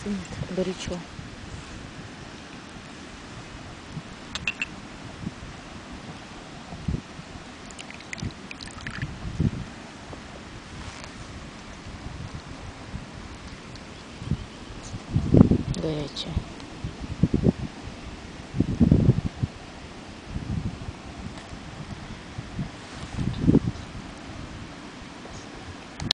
стынет горячо. Горячая.